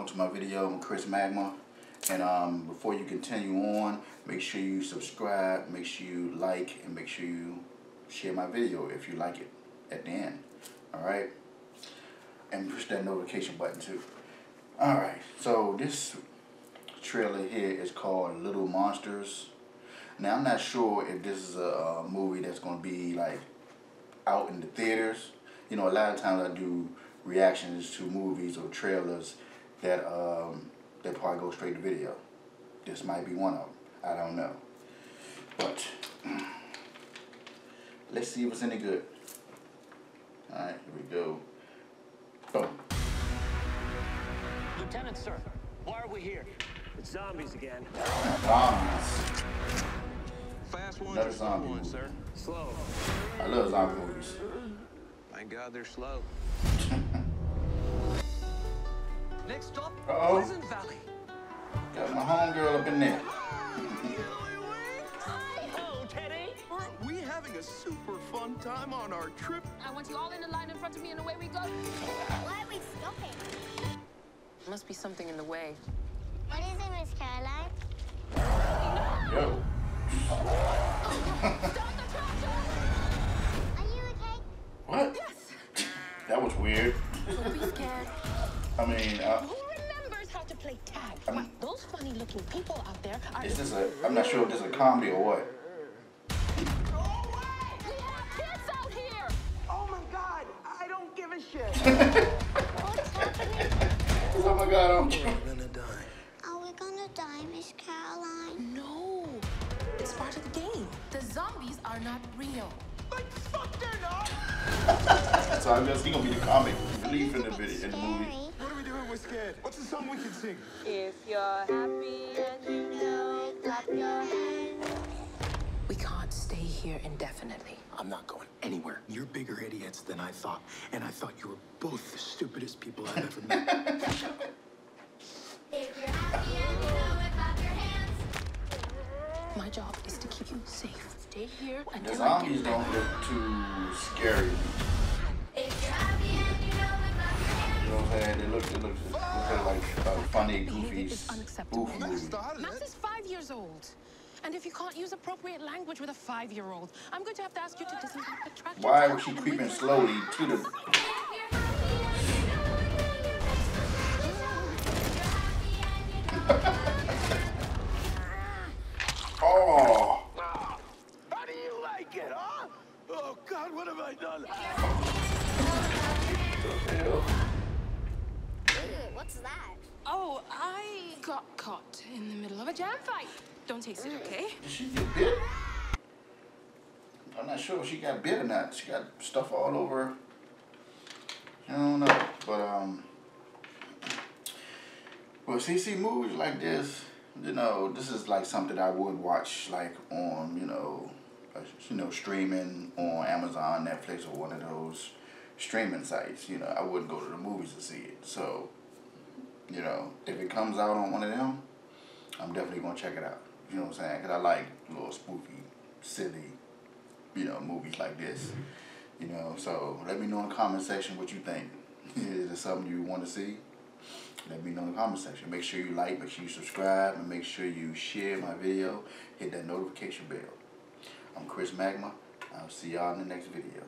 Welcome to my video. I'm Chris Magma. And um, before you continue on, make sure you subscribe, make sure you like, and make sure you share my video if you like it at the end. Alright? And push that notification button too. Alright, so this trailer here is called Little Monsters. Now, I'm not sure if this is a, a movie that's going to be like out in the theaters. You know, a lot of times I do reactions to movies or trailers that um, that probably go straight to video. This might be one of them. I don't know. But let's see if it's any good. All right, here we go. Boom. Lieutenant, sir, why are we here? It's zombies again. Zombies. Fast ones Another or slow zombie ones, sir? Slow. I love zombie movies. Thank God they're slow. Next stop, Uh-oh. Pleasant Valley. Got my homegirl up in there. Oh, Teddy. Aren't we having a super fun time on our trip? I want you all in a line in front of me and away we go. Why are we stopping? Must be something in the way. What is it, Miss Caroline? Yo. Stop the Are you okay? What? That was weird. Don't be scared. I mean, uh, Who remembers how to play tag? Why, those funny looking people out there are. is this a, I'm not sure if this is a comedy or what. We have kids out here. Oh my god, I don't give a shit. What's happening? Oh my god, I'm gonna die. Are we gonna die, Miss Caroline? No, it's part of the game. The zombies are not real. Like, fuck, they're not! So I guess he gonna be the comic relief in the video, in the movie. What are we doing? We're scared. What's the song we can sing? If you're happy and you know, clap your hands. We can't stay here indefinitely. I'm not going anywhere. You're bigger idiots than I thought, and I thought you were both the stupidest people I've ever met. If you're happy and you know it, clap your hands. My job is to keep you safe. Stay here The until I zombies get back. don't look too scary. Funny, Behavior goofy, is unacceptable. spoof movie. Max it. is five years old. And if you can't use appropriate language with a five year old, I'm going to have to ask you to disinfect the tractor. Why was she creeping slowly to the? If you're happy and you know it, clap your hands. If you're happy and you know it. Oh, How do you like it, huh? Oh god, what have I done? Ew, what's that? Oh, I got caught in the middle of a jam fight. Don't taste it, okay? did she get bit? I'm not sure if she got bit or not. She got stuff all over. I don't know, but um. Well, see, see, movies like this, you know, this is like something I would watch, like on, you know, uh, you know, streaming on Amazon, Netflix, or one of those streaming sites. You know, I wouldn't go to the movies to see it. So, you know, if it comes out on one of them, I'm definitely gonna check it out. You know what I'm saying? Cause I like little spoofy, silly, you know, movies like this. You know, so let me know in the comment section what you think. Is it something you want to see? Let me know in the comment section. Make sure you like, make sure you subscribe, and make sure you share my video. Hit that notification bell. I'm Chris Magma. I'll see y'all in the next video.